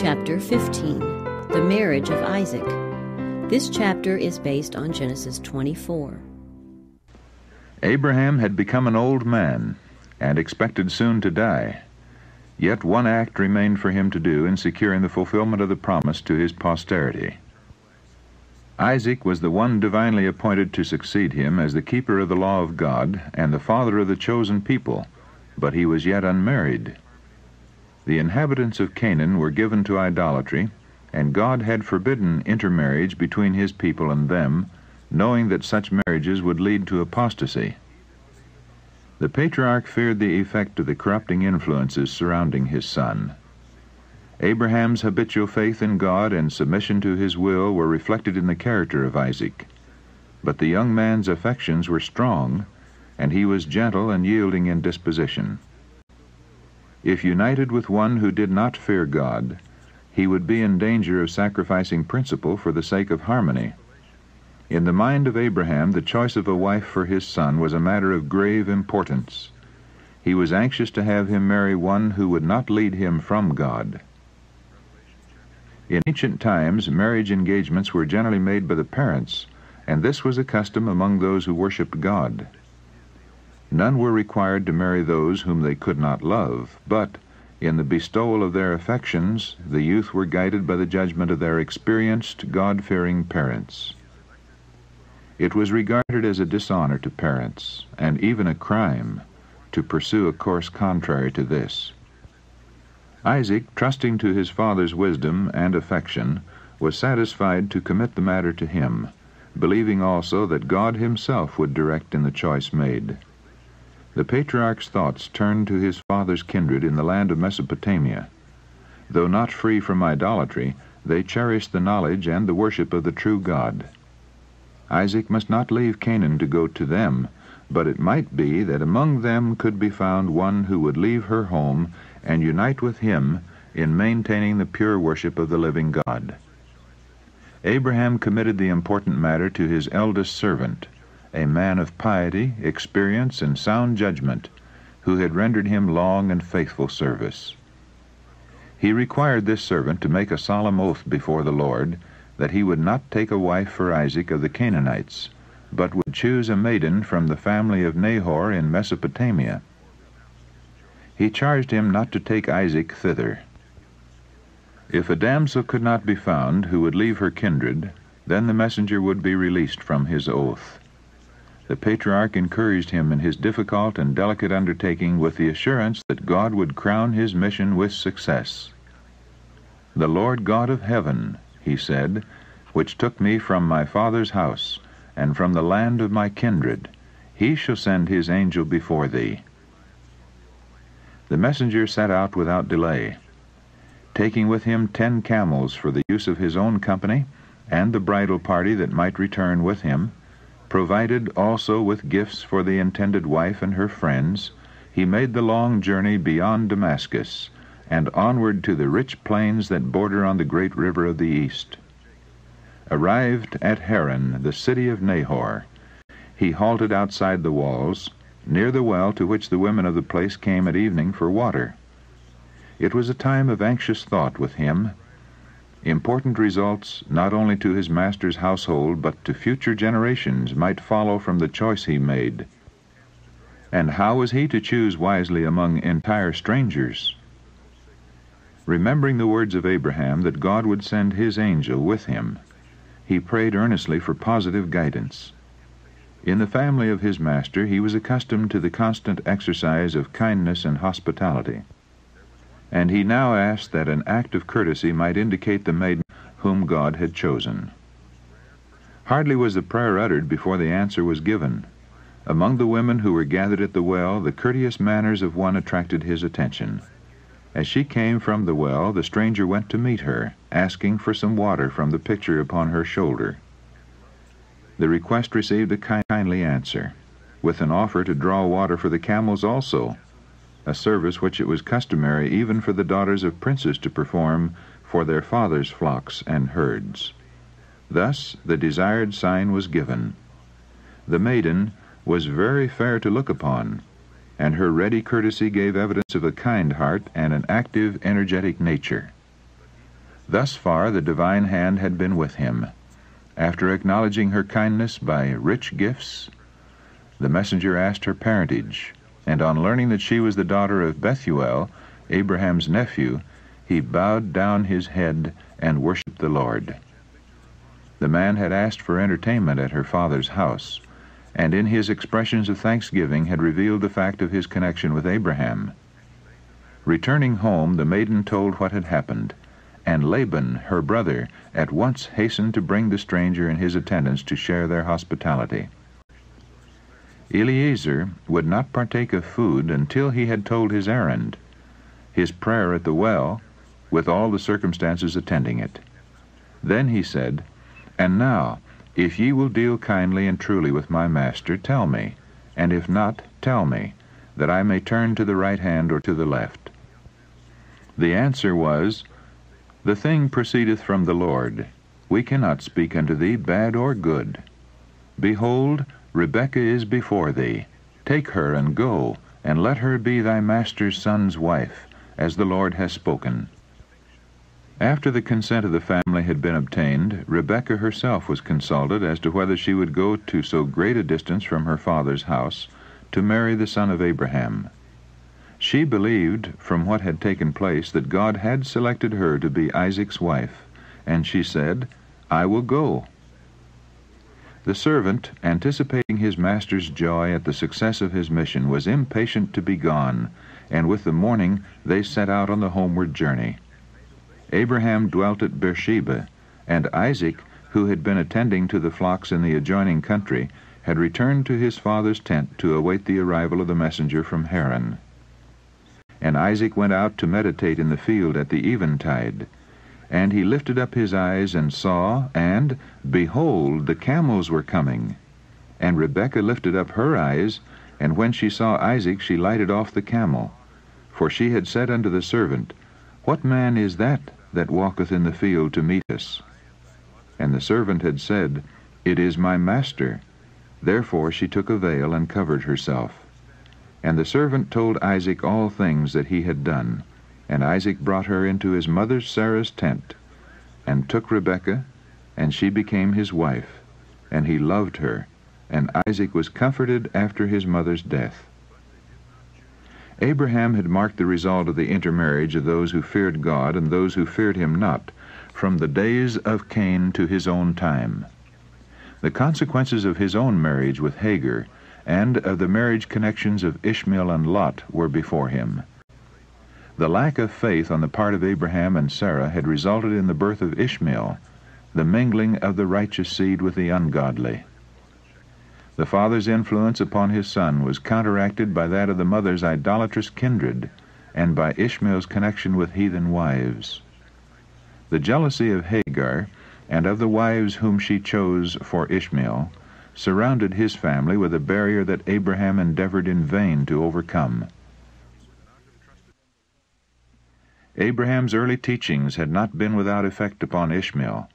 Chapter 15 The Marriage of Isaac. This chapter is based on Genesis 24. Abraham had become an old man and expected soon to die. Yet one act remained for him to do in securing the fulfillment of the promise to his posterity. Isaac was the one divinely appointed to succeed him as the keeper of the law of God and the father of the chosen people, but he was yet unmarried. The inhabitants of Canaan were given to idolatry, and God had forbidden intermarriage between his people and them, knowing that such marriages would lead to apostasy. The patriarch feared the effect of the corrupting influences surrounding his son. Abraham's habitual faith in God and submission to his will were reflected in the character of Isaac. But the young man's affections were strong, and he was gentle and yielding in disposition. If united with one who did not fear God, he would be in danger of sacrificing principle for the sake of harmony. In the mind of Abraham, the choice of a wife for his son was a matter of grave importance. He was anxious to have him marry one who would not lead him from God. In ancient times, marriage engagements were generally made by the parents, and this was a custom among those who worshipped God. None were required to marry those whom they could not love, but in the bestowal of their affections, the youth were guided by the judgment of their experienced, God fearing parents. It was regarded as a dishonor to parents, and even a crime, to pursue a course contrary to this. Isaac, trusting to his father's wisdom and affection, was satisfied to commit the matter to him, believing also that God himself would direct in the choice made. The patriarch's thoughts turned to his father's kindred in the land of Mesopotamia. Though not free from idolatry, they cherished the knowledge and the worship of the true God. Isaac must not leave Canaan to go to them, but it might be that among them could be found one who would leave her home and unite with him in maintaining the pure worship of the living God. Abraham committed the important matter to his eldest servant, a man of piety, experience, and sound judgment, who had rendered him long and faithful service. He required this servant to make a solemn oath before the Lord that he would not take a wife for Isaac of the Canaanites, but would choose a maiden from the family of Nahor in Mesopotamia he charged him not to take Isaac thither. If a damsel could not be found who would leave her kindred, then the messenger would be released from his oath. The patriarch encouraged him in his difficult and delicate undertaking with the assurance that God would crown his mission with success. The Lord God of heaven, he said, which took me from my father's house, and from the land of my kindred, he shall send his angel before thee the messenger set out without delay, taking with him ten camels for the use of his own company and the bridal party that might return with him, provided also with gifts for the intended wife and her friends, he made the long journey beyond Damascus and onward to the rich plains that border on the great river of the east. Arrived at Haran, the city of Nahor, he halted outside the walls near the well to which the women of the place came at evening for water. It was a time of anxious thought with him. Important results, not only to his master's household, but to future generations, might follow from the choice he made. And how was he to choose wisely among entire strangers? Remembering the words of Abraham that God would send his angel with him, he prayed earnestly for positive guidance. In the family of his master he was accustomed to the constant exercise of kindness and hospitality, and he now asked that an act of courtesy might indicate the maiden whom God had chosen. Hardly was the prayer uttered before the answer was given. Among the women who were gathered at the well, the courteous manners of one attracted his attention. As she came from the well, the stranger went to meet her, asking for some water from the pitcher upon her shoulder. The request received a kindly answer, with an offer to draw water for the camels also, a service which it was customary even for the daughters of princes to perform for their fathers' flocks and herds. Thus the desired sign was given. The maiden was very fair to look upon, and her ready courtesy gave evidence of a kind heart and an active, energetic nature. Thus far the divine hand had been with him. After acknowledging her kindness by rich gifts, the messenger asked her parentage, and on learning that she was the daughter of Bethuel, Abraham's nephew, he bowed down his head and worshipped the Lord. The man had asked for entertainment at her father's house, and in his expressions of thanksgiving had revealed the fact of his connection with Abraham. Returning home, the maiden told what had happened, and Laban, her brother, at once hastened to bring the stranger and his attendants to share their hospitality. Eliezer would not partake of food until he had told his errand, his prayer at the well, with all the circumstances attending it. Then he said, And now, if ye will deal kindly and truly with my master, tell me, and if not, tell me, that I may turn to the right hand or to the left. The answer was, The thing proceedeth from the Lord. We cannot speak unto thee bad or good. Behold, Rebekah is before thee. Take her and go, and let her be thy master's son's wife, as the Lord has spoken. After the consent of the family had been obtained, Rebekah herself was consulted as to whether she would go to so great a distance from her father's house to marry the son of Abraham. She believed, from what had taken place, that God had selected her to be Isaac's wife, and she said, I will go. The servant, anticipating his master's joy at the success of his mission, was impatient to be gone, and with the morning they set out on the homeward journey. Abraham dwelt at Beersheba, and Isaac, who had been attending to the flocks in the adjoining country, had returned to his father's tent to await the arrival of the messenger from Haran. And Isaac went out to meditate in the field at the eventide. And he lifted up his eyes and saw, and, behold, the camels were coming. And Rebekah lifted up her eyes, and when she saw Isaac, she lighted off the camel. For she had said unto the servant, What man is that that walketh in the field to meet us. And the servant had said, It is my master. Therefore she took a veil and covered herself. And the servant told Isaac all things that he had done. And Isaac brought her into his mother Sarah's tent, and took Rebekah, and she became his wife. And he loved her, and Isaac was comforted after his mother's death. Abraham had marked the result of the intermarriage of those who feared God and those who feared him not, from the days of Cain to his own time. The consequences of his own marriage with Hagar and of the marriage connections of Ishmael and Lot were before him. The lack of faith on the part of Abraham and Sarah had resulted in the birth of Ishmael, the mingling of the righteous seed with the ungodly. The father's influence upon his son was counteracted by that of the mother's idolatrous kindred and by Ishmael's connection with heathen wives. The jealousy of Hagar and of the wives whom she chose for Ishmael surrounded his family with a barrier that Abraham endeavored in vain to overcome. Abraham's early teachings had not been without effect upon Ishmael.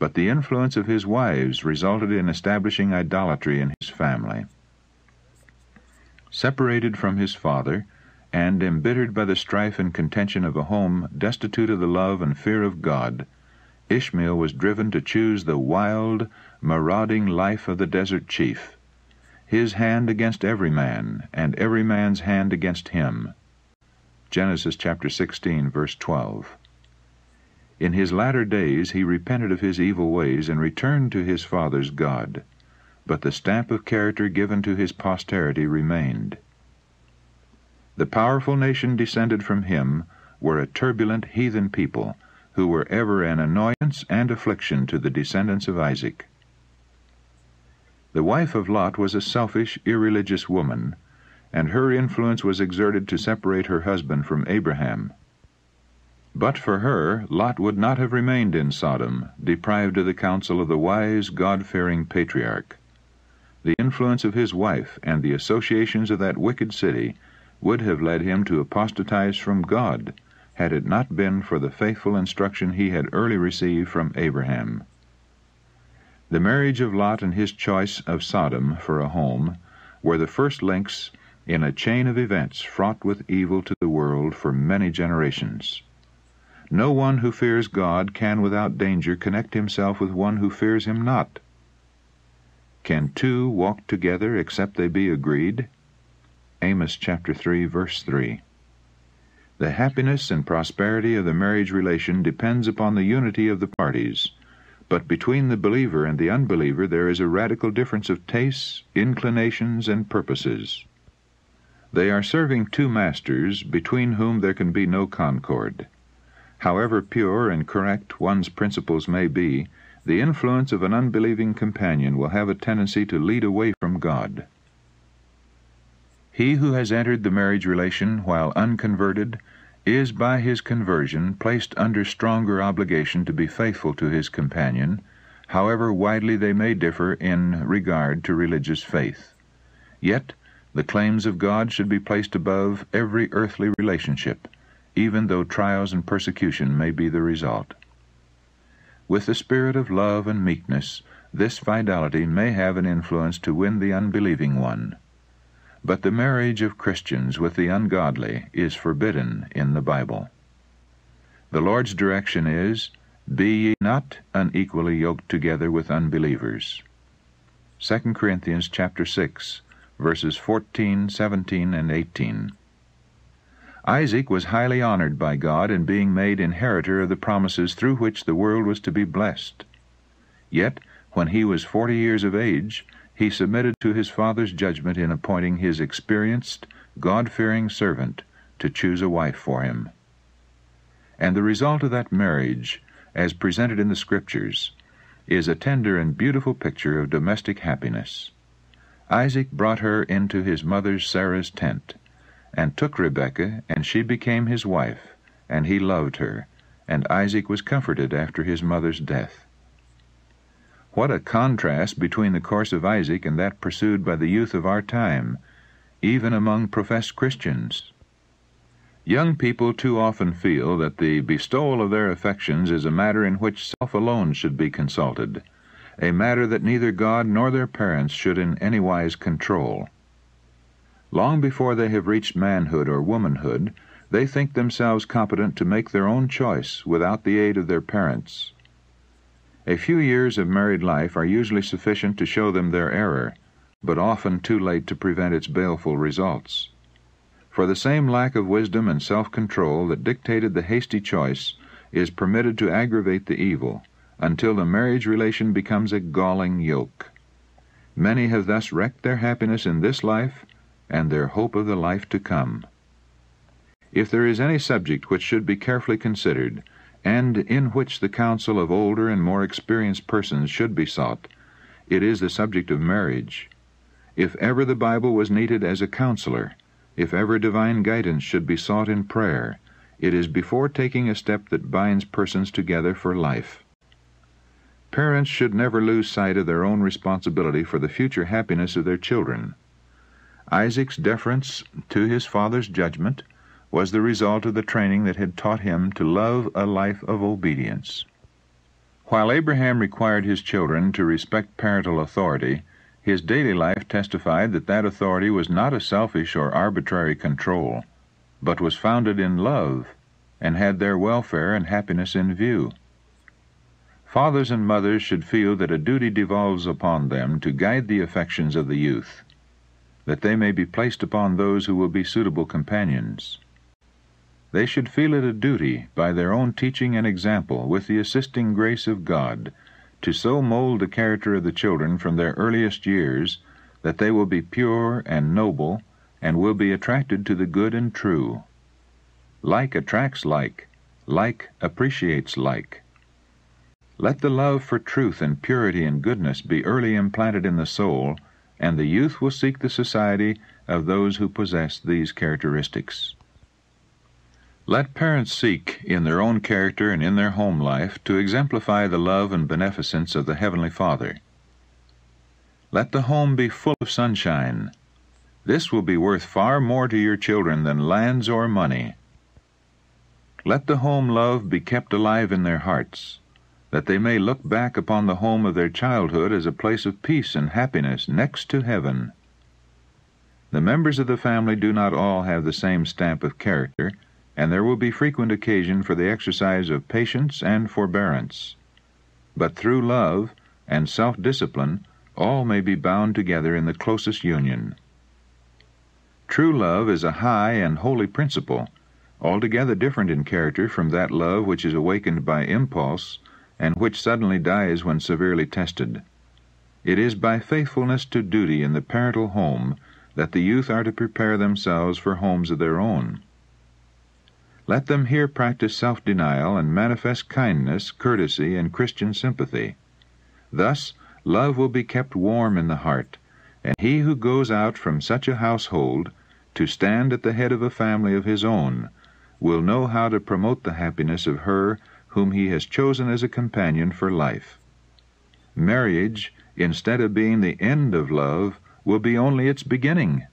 But the influence of his wives resulted in establishing idolatry in his family. Separated from his father, and embittered by the strife and contention of a home destitute of the love and fear of God, Ishmael was driven to choose the wild, marauding life of the desert chief, his hand against every man, and every man's hand against him. Genesis chapter 16, verse 12. In his latter days he repented of his evil ways and returned to his father's God, but the stamp of character given to his posterity remained. The powerful nation descended from him were a turbulent heathen people who were ever an annoyance and affliction to the descendants of Isaac. The wife of Lot was a selfish, irreligious woman, and her influence was exerted to separate her husband from Abraham. But for her, Lot would not have remained in Sodom, deprived of the counsel of the wise, God fearing patriarch. The influence of his wife and the associations of that wicked city would have led him to apostatize from God, had it not been for the faithful instruction he had early received from Abraham. The marriage of Lot and his choice of Sodom for a home were the first links in a chain of events fraught with evil to the world for many generations. No one who fears God can without danger connect himself with one who fears him not. Can two walk together except they be agreed? Amos chapter 3 verse 3. The happiness and prosperity of the marriage relation depends upon the unity of the parties. But between the believer and the unbeliever there is a radical difference of tastes, inclinations, and purposes. They are serving two masters between whom there can be no concord. However pure and correct one's principles may be, the influence of an unbelieving companion will have a tendency to lead away from God. He who has entered the marriage relation while unconverted is by his conversion placed under stronger obligation to be faithful to his companion, however widely they may differ in regard to religious faith. Yet the claims of God should be placed above every earthly relationship, even though trials and persecution may be the result. With the spirit of love and meekness, this fidelity may have an influence to win the unbelieving one. But the marriage of Christians with the ungodly is forbidden in the Bible. The Lord's direction is, Be ye not unequally yoked together with unbelievers. 2 Corinthians chapter 6, verses 14, 17, and 18. Isaac was highly honored by God in being made inheritor of the promises through which the world was to be blessed. Yet, when he was forty years of age, he submitted to his father's judgment in appointing his experienced, God fearing servant to choose a wife for him. And the result of that marriage, as presented in the Scriptures, is a tender and beautiful picture of domestic happiness. Isaac brought her into his mother Sarah's tent, and took Rebekah, and she became his wife, and he loved her, and Isaac was comforted after his mother's death. What a contrast between the course of Isaac and that pursued by the youth of our time, even among professed Christians. Young people too often feel that the bestowal of their affections is a matter in which self alone should be consulted, a matter that neither God nor their parents should in any wise control. Long before they have reached manhood or womanhood, they think themselves competent to make their own choice without the aid of their parents. A few years of married life are usually sufficient to show them their error, but often too late to prevent its baleful results. For the same lack of wisdom and self control that dictated the hasty choice is permitted to aggravate the evil, until the marriage relation becomes a galling yoke. Many have thus wrecked their happiness in this life and their hope of the life to come. If there is any subject which should be carefully considered, and in which the counsel of older and more experienced persons should be sought, it is the subject of marriage. If ever the Bible was needed as a counselor, if ever divine guidance should be sought in prayer, it is before taking a step that binds persons together for life. Parents should never lose sight of their own responsibility for the future happiness of their children. Isaac's deference to his father's judgment was the result of the training that had taught him to love a life of obedience. While Abraham required his children to respect parental authority, his daily life testified that that authority was not a selfish or arbitrary control, but was founded in love and had their welfare and happiness in view. Fathers and mothers should feel that a duty devolves upon them to guide the affections of the youth, that they may be placed upon those who will be suitable companions. They should feel it a duty, by their own teaching and example, with the assisting grace of God, to so mold the character of the children from their earliest years that they will be pure and noble, and will be attracted to the good and true. Like attracts like, like appreciates like. Let the love for truth and purity and goodness be early implanted in the soul, and the youth will seek the society of those who possess these characteristics. Let parents seek, in their own character and in their home life, to exemplify the love and beneficence of the Heavenly Father. Let the home be full of sunshine. This will be worth far more to your children than lands or money. Let the home love be kept alive in their hearts, that they may look back upon the home of their childhood as a place of peace and happiness next to heaven. The members of the family do not all have the same stamp of character and there will be frequent occasion for the exercise of patience and forbearance. But through love and self discipline, all may be bound together in the closest union. True love is a high and holy principle, altogether different in character from that love which is awakened by impulse and which suddenly dies when severely tested. It is by faithfulness to duty in the parental home that the youth are to prepare themselves for homes of their own. Let them here practice self denial and manifest kindness, courtesy, and Christian sympathy. Thus, love will be kept warm in the heart, and he who goes out from such a household to stand at the head of a family of his own will know how to promote the happiness of her whom he has chosen as a companion for life. Marriage, instead of being the end of love, will be only its beginning.